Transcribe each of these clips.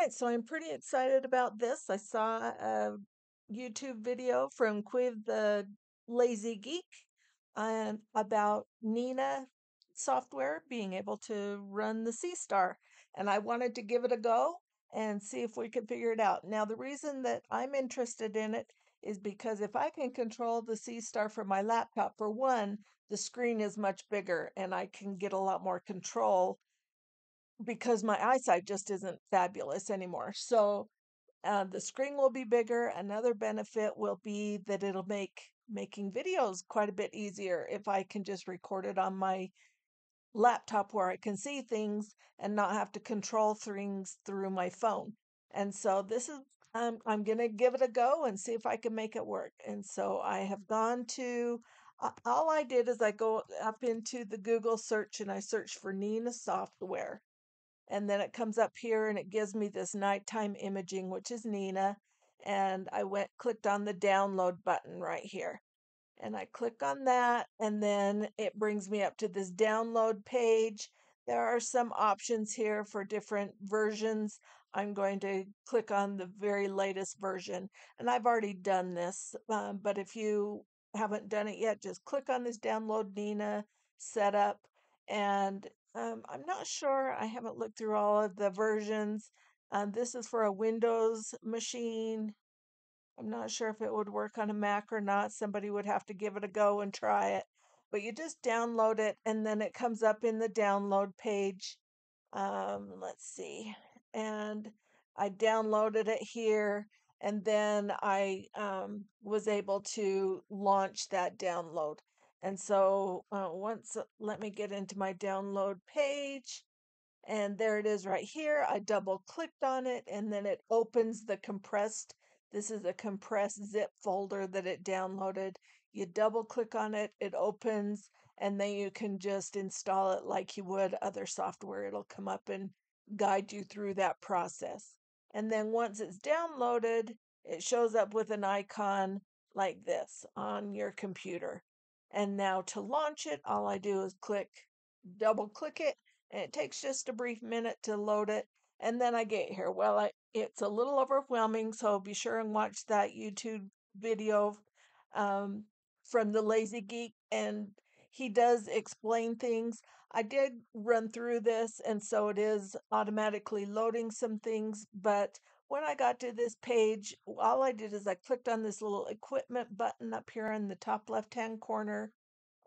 Right, so I'm pretty excited about this. I saw a YouTube video from Cuiv the Lazy Geek um, about Nina software being able to run the Seestar, and I wanted to give it a go and see if we could figure it out. Now, the reason that I'm interested in it is because if I can control the Seestar from my laptop, for one, the screen is much bigger and I can get a lot more control because my eyesight just isn't fabulous anymore. So uh, the screen will be bigger. Another benefit will be that it'll make making videos quite a bit easier if I can just record it on my laptop where I can see things and not have to control things through my phone. And so this is um, I'm gonna give it a go and see if I can make it work. And so I have gone to all I did is I go up into the Google search and I search for Nina software and then it comes up here and it gives me this nighttime imaging, which is Nina. And I went clicked on the download button right here. And I click on that, and then it brings me up to this download page. There are some options here for different versions. I'm going to click on the very latest version. And I've already done this, um, but if you haven't done it yet, just click on this download Nina setup and um, I'm not sure. I haven't looked through all of the versions. Um, this is for a Windows machine. I'm not sure if it would work on a Mac or not. Somebody would have to give it a go and try it. But you just download it and then it comes up in the download page. Um, let's see. And I downloaded it here and then I um, was able to launch that download. And so uh, once, uh, let me get into my download page. And there it is right here. I double clicked on it and then it opens the compressed. This is a compressed zip folder that it downloaded. You double click on it, it opens, and then you can just install it like you would other software. It'll come up and guide you through that process. And then once it's downloaded, it shows up with an icon like this on your computer. And now to launch it, all I do is click, double click it, and it takes just a brief minute to load it. And then I get here. Well, I, it's a little overwhelming, so be sure and watch that YouTube video um, from the Lazy Geek, and he does explain things. I did run through this, and so it is automatically loading some things, but when I got to this page, all I did is I clicked on this little equipment button up here in the top left hand corner,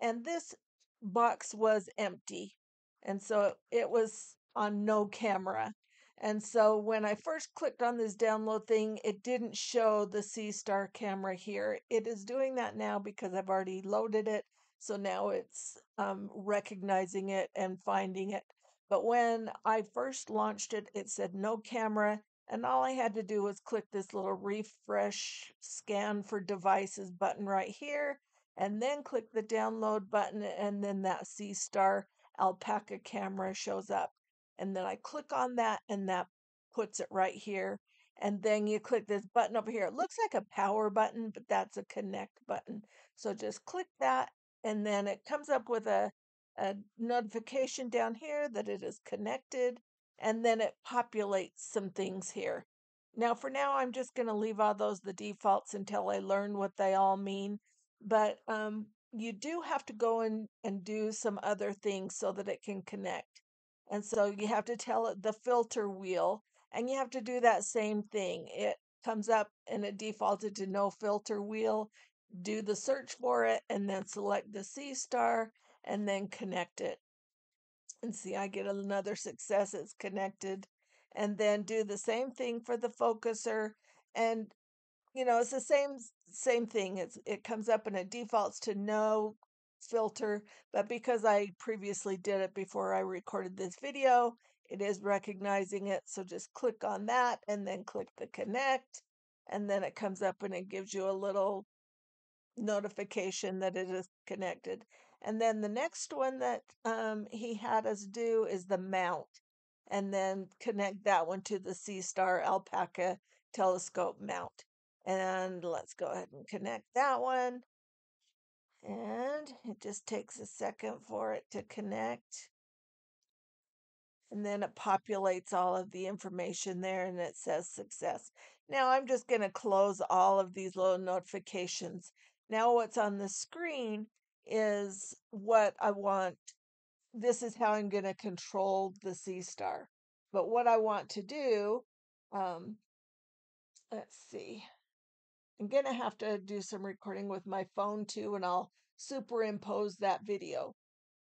and this box was empty. And so it was on no camera. And so when I first clicked on this download thing, it didn't show the Seestar camera here. It is doing that now because I've already loaded it. So now it's um, recognizing it and finding it. But when I first launched it, it said no camera and all I had to do was click this little refresh scan for devices button right here, and then click the download button, and then that Seestar alpaca camera shows up. And then I click on that, and that puts it right here. And then you click this button over here. It looks like a power button, but that's a connect button. So just click that, and then it comes up with a, a notification down here that it is connected and then it populates some things here. Now, for now, I'm just going to leave all those the defaults until I learn what they all mean. But um, you do have to go in and do some other things so that it can connect. And so you have to tell it the filter wheel, and you have to do that same thing. It comes up and it defaulted to no filter wheel. Do the search for it, and then select the Seestar and then connect it. And see, I get another success. It's connected. And then do the same thing for the focuser. And you know, it's the same same thing. It's it comes up and it defaults to no filter, but because I previously did it before I recorded this video, it is recognizing it. So just click on that and then click the connect. And then it comes up and it gives you a little notification that it is connected. And then the next one that um, he had us do is the mount, and then connect that one to the Seestar Alpaca telescope mount. And let's go ahead and connect that one. And it just takes a second for it to connect. and then it populates all of the information there and it says success. Now I'm just going to close all of these little notifications. Now what's on the screen is what I want. This is how I'm going to control the Seestar. But what I want to do, um, let's see. I'm going to have to do some recording with my phone too, and I'll superimpose that video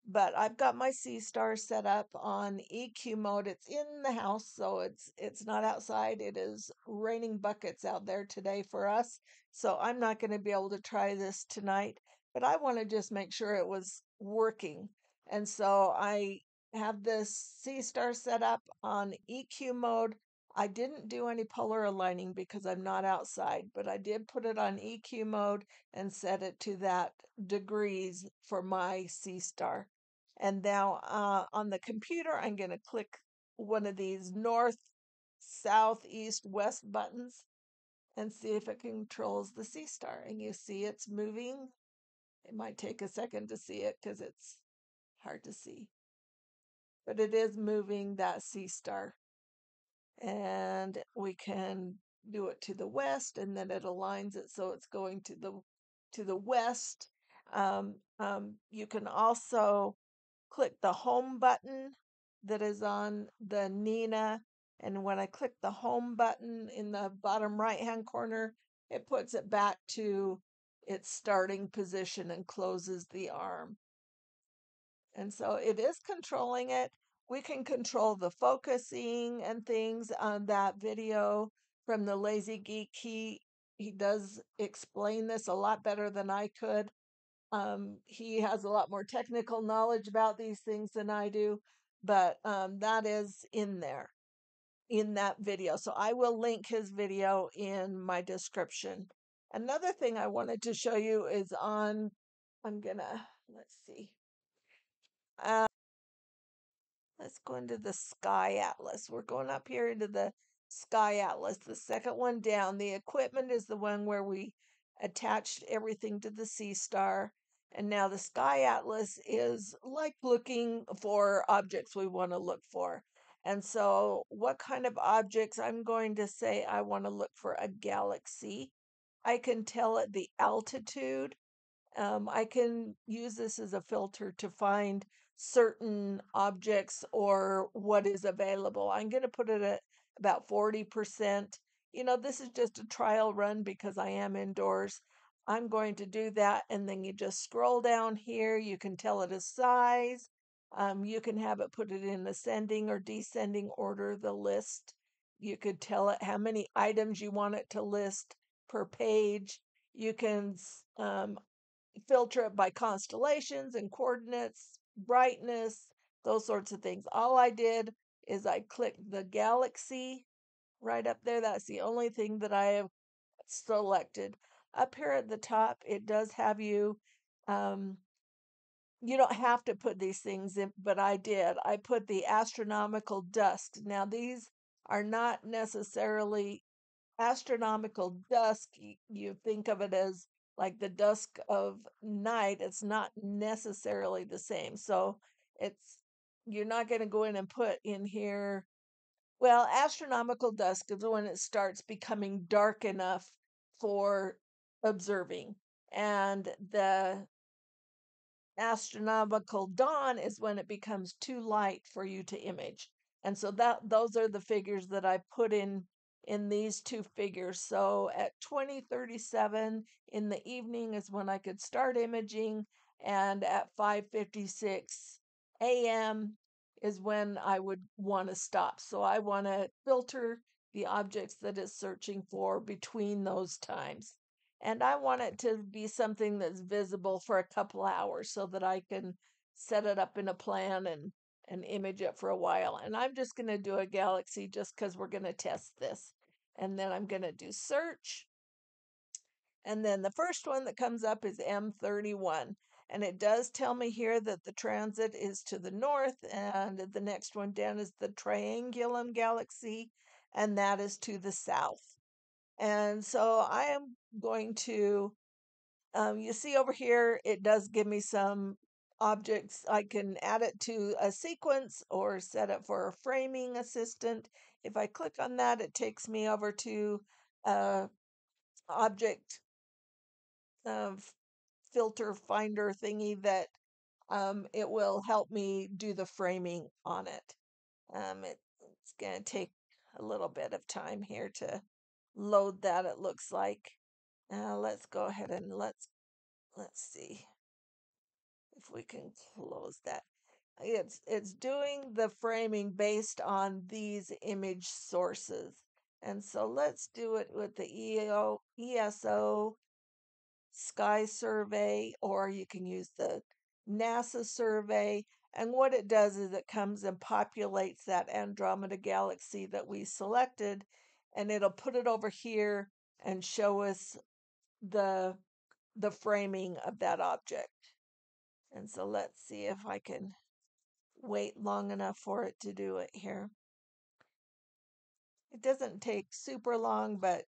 but I've got my Seestar set up on EQ mode. It's in the house, so it's it's not outside. It is raining buckets out there today for us. So I'm not going to be able to try this tonight, but I want to just make sure it was working. And so I have this Seestar set up on EQ mode. I didn't do any polar aligning because I'm not outside, but I did put it on EQ mode and set it to that degrees for my Seestar. And now uh, on the computer, I'm going to click one of these north, south, east, west buttons and see if it controls the Seestar. And you see it's moving. It might take a second to see it because it's hard to see. But it is moving that Seestar. And we can do it to the west and then it aligns it so it's going to the to the west. Um, um, you can also click the home button that is on the Nina. And when I click the home button in the bottom right hand corner, it puts it back to its starting position and closes the arm. And so it is controlling it. We can control the focusing and things on that video from the Lazy Geek. He he does explain this a lot better than I could. Um, he has a lot more technical knowledge about these things than I do, but um, that is in there in that video. So I will link his video in my description. Another thing I wanted to show you is on, I'm gonna, let's see. Uh, let's go into the Sky Atlas. We're going up here into the Sky Atlas, the second one down. The equipment is the one where we attached everything to the Seestar. And now the Sky Atlas is like looking for objects we want to look for. And so, what kind of objects? I'm going to say I want to look for a galaxy. I can tell it the altitude. Um, I can use this as a filter to find certain objects or what is available. I'm going to put it at about 40%. You know, this is just a trial run because I am indoors. I'm going to do that. And then you just scroll down here. You can tell it a size. Um, you can have it put it in ascending or descending order, the list. You could tell it how many items you want it to list per page. You can um, filter it by constellations and coordinates, brightness, those sorts of things. All I did is I clicked the galaxy right up there. That's the only thing that I have selected up here at the top, it does have you. Um, you don't have to put these things in, but I did. I put the astronomical dust. Now, these are not necessarily astronomical dusk. You think of it as like the dusk of night. It's not necessarily the same. So it's you're not going to go in and put in here. Well, astronomical dusk is when it starts becoming dark enough for observing. And the astronomical dawn is when it becomes too light for you to image. And so that those are the figures that I put in in these two figures. So at 2037 in the evening is when I could start imaging and at 5:56 a.m. is when I would want to stop. So I want to filter the objects that it's searching for between those times and I want it to be something that's visible for a couple hours so that I can set it up in a plan and and image it for a while. And I'm just going to do a galaxy just because we're going to test this. And then I'm going to do search. And then the first one that comes up is M31. And it does tell me here that the transit is to the north, and the next one down is the Triangulum Galaxy, and that is to the south. And so I am going to, um, you see over here, it does give me some objects. I can add it to a sequence or set it for a framing assistant. If I click on that, it takes me over to a object of filter finder thingy that um, it will help me do the framing on it. Um, it it's going to take a little bit of time here to load that, it looks like. Uh, let's go ahead and let's let's see if we can close that. It's it's doing the framing based on these image sources. And so let's do it with the EO, ESO Sky Survey, or you can use the NASA survey. And what it does is it comes and populates that Andromeda galaxy that we selected, and it'll put it over here and show us the the framing of that object. And so let's see if I can wait long enough for it to do it here. It doesn't take super long, but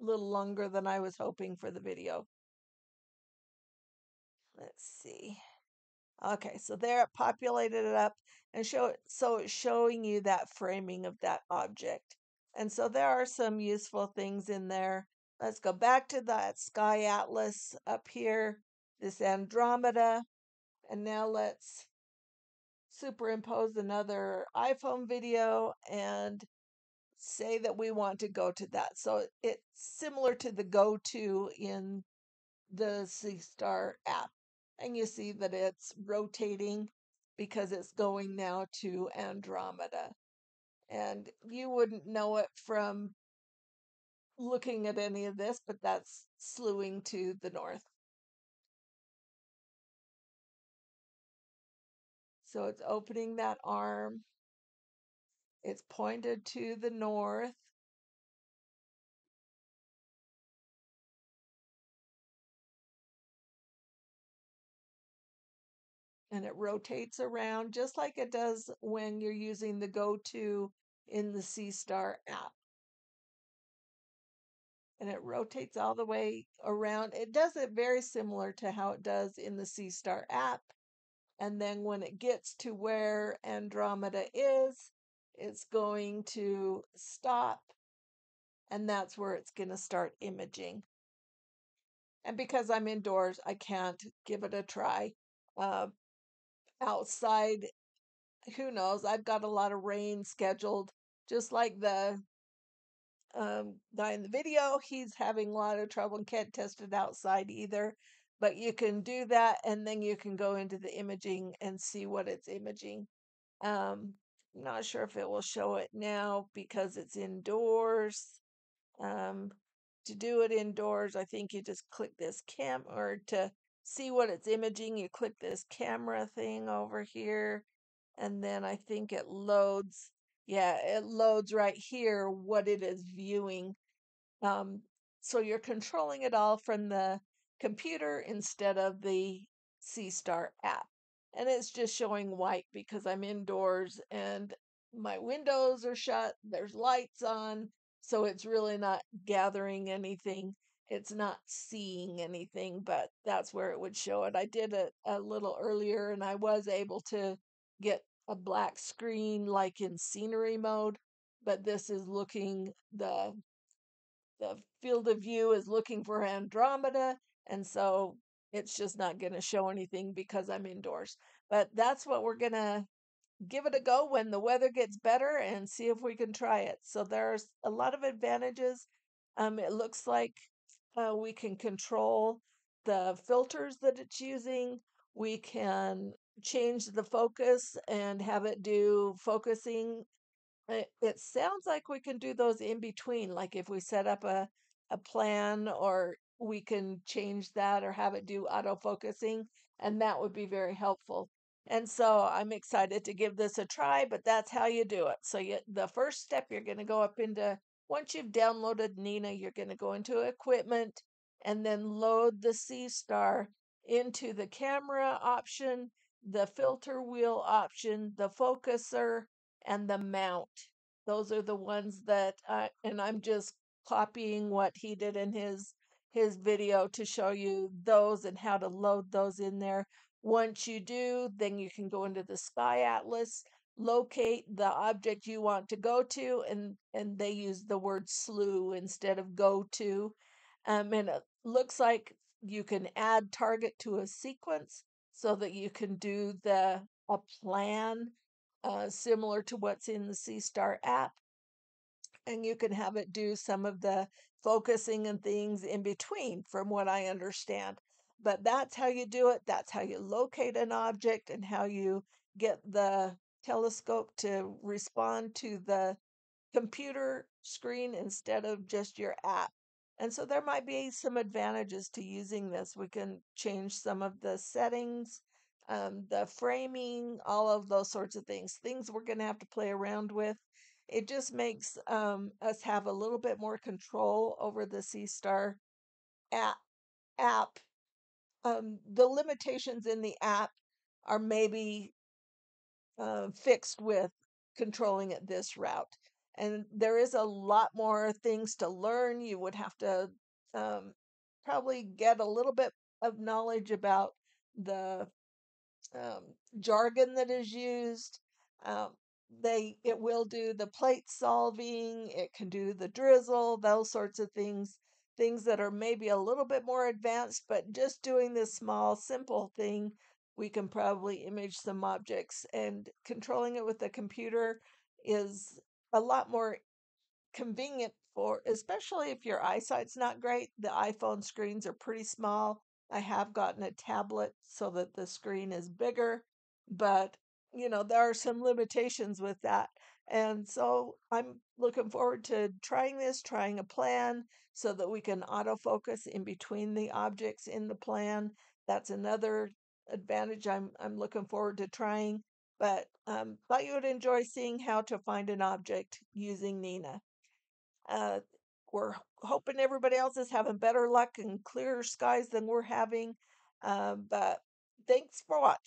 a little longer than I was hoping for the video. Let's see. Okay, so there it populated it up and show it so it's showing you that framing of that object. And so there are some useful things in there. Let's go back to that sky atlas up here, this Andromeda. And now let's superimpose another iPhone video and say that we want to go to that. So it's similar to the go to in the Seestar app. And you see that it's rotating because it's going now to Andromeda. And you wouldn't know it from looking at any of this, but that's slewing to the north. So it's opening that arm. It's pointed to the north. And it rotates around just like it does when you're using the go to in the Seestar app. And it rotates all the way around. It does it very similar to how it does in the Seestar app. And then when it gets to where Andromeda is, it's going to stop. And that's where it's going to start imaging. And because I'm indoors, I can't give it a try. Uh, outside, who knows? I've got a lot of rain scheduled, just like the um, guy in the video. He's having a lot of trouble and can't test it outside either but you can do that and then you can go into the imaging and see what it's imaging. Um, not sure if it will show it now because it's indoors. Um, to do it indoors, I think you just click this cam or to see what it's imaging, you click this camera thing over here, and then I think it loads. Yeah, it loads right here what it is viewing. Um, so you're controlling it all from the computer instead of the Seestar app. And it's just showing white because I'm indoors and my windows are shut, there's lights on, so it's really not gathering anything. It's not seeing anything, but that's where it would show it. I did it a little earlier and I was able to get a black screen like in scenery mode, but this is looking the the field of view is looking for Andromeda and so it's just not going to show anything because I'm indoors. But that's what we're going to give it a go when the weather gets better and see if we can try it. So there's a lot of advantages. Um, it looks like uh, we can control the filters that it's using. We can change the focus and have it do focusing. It, it sounds like we can do those in between, like if we set up a, a plan or we can change that or have it do auto focusing, and that would be very helpful. And so I'm excited to give this a try, but that's how you do it. So you, the first step, you're going to go up into, once you've downloaded Nina, you're going to go into equipment and then load the C Seestar into the camera option, the filter wheel option, the focuser, and the mount. Those are the ones that, I, and I'm just copying what he did in his his video to show you those and how to load those in there. Once you do, then you can go into the Sky Atlas, locate the object you want to go to, and and they use the word slew instead of go to. Um, and it looks like you can add target to a sequence so that you can do the a plan uh, similar to what's in the Seestar app and you can have it do some of the focusing and things in between, from what I understand. But that's how you do it. That's how you locate an object and how you get the telescope to respond to the computer screen instead of just your app. And so there might be some advantages to using this. We can change some of the settings, um, the framing, all of those sorts of things. Things we're going to have to play around with. It just makes um, us have a little bit more control over the Seestar app. app. Um, the limitations in the app are maybe uh, fixed with controlling it this route. And there is a lot more things to learn. You would have to um, probably get a little bit of knowledge about the um, jargon that is used. Um, they it will do the plate solving. It can do the drizzle, those sorts of things. Things that are maybe a little bit more advanced, but just doing this small, simple thing, we can probably image some objects. And controlling it with the computer is a lot more convenient for, especially if your eyesight's not great. The iPhone screens are pretty small. I have gotten a tablet so that the screen is bigger, but you know, there are some limitations with that. And so I'm looking forward to trying this, trying a plan so that we can autofocus in between the objects in the plan. That's another advantage I'm I'm looking forward to trying. But um, thought you would enjoy seeing how to find an object using Nina. Uh, we're hoping everybody else is having better luck and clearer skies than we're having. Uh, but thanks for watching.